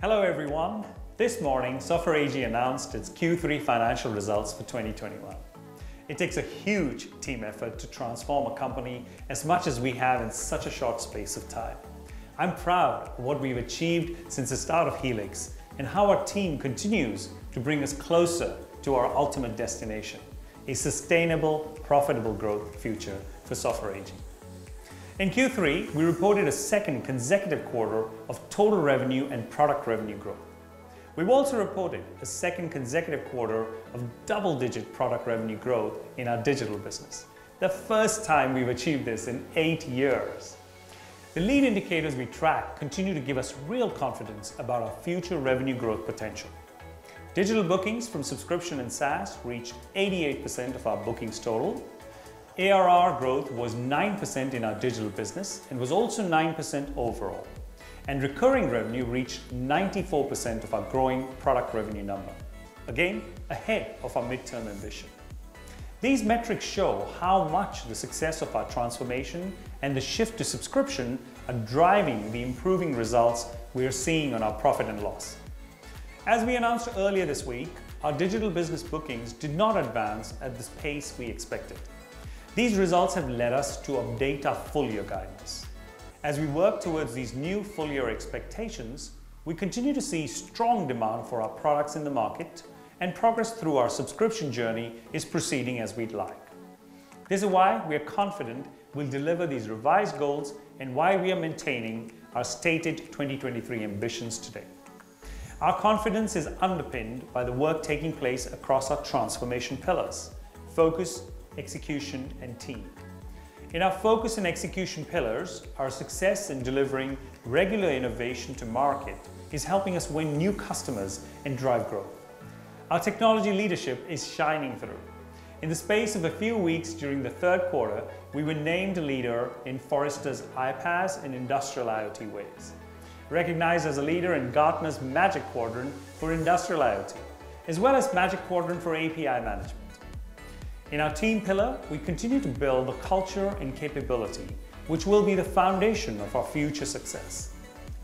Hello everyone. This morning, Software AG announced its Q3 financial results for 2021. It takes a huge team effort to transform a company as much as we have in such a short space of time. I'm proud of what we've achieved since the start of Helix and how our team continues to bring us closer to our ultimate destination, a sustainable, profitable growth future for Software AG. In Q3, we reported a second consecutive quarter of total revenue and product revenue growth. We've also reported a second consecutive quarter of double-digit product revenue growth in our digital business, the first time we've achieved this in eight years. The lead indicators we track continue to give us real confidence about our future revenue growth potential. Digital bookings from subscription and SaaS reached 88% of our bookings total, ARR growth was 9% in our digital business and was also 9% overall. And recurring revenue reached 94% of our growing product revenue number. Again, ahead of our midterm ambition. These metrics show how much the success of our transformation and the shift to subscription are driving the improving results we are seeing on our profit and loss. As we announced earlier this week, our digital business bookings did not advance at the pace we expected. These results have led us to update our full year guidance. As we work towards these new full year expectations, we continue to see strong demand for our products in the market and progress through our subscription journey is proceeding as we'd like. This is why we are confident we'll deliver these revised goals and why we are maintaining our stated 2023 ambitions today. Our confidence is underpinned by the work taking place across our transformation pillars: focus, execution, and team. In our focus and execution pillars, our success in delivering regular innovation to market is helping us win new customers and drive growth. Our technology leadership is shining through. In the space of a few weeks during the third quarter, we were named a leader in Forrester's iPaaS and Industrial IoT Waves, recognized as a leader in Gartner's Magic Quadrant for Industrial IoT, as well as Magic Quadrant for API Management. In our team pillar, we continue to build the culture and capability which will be the foundation of our future success.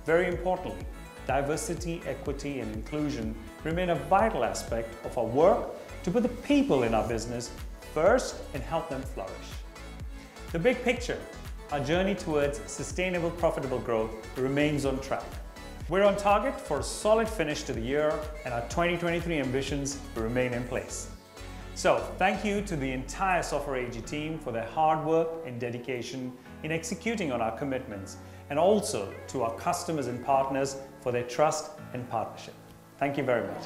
Very importantly, diversity, equity, and inclusion remain a vital aspect of our work to put the people in our business first and help them flourish. The big picture, our journey towards sustainable, profitable growth remains on track. We're on target for a solid finish to the year, and our 2023 ambitions remain in place. So thank you to the entire Software AG team for their hard work and dedication in executing on our commitments, and also to our customers and partners for their trust and partnership. Thank you very much.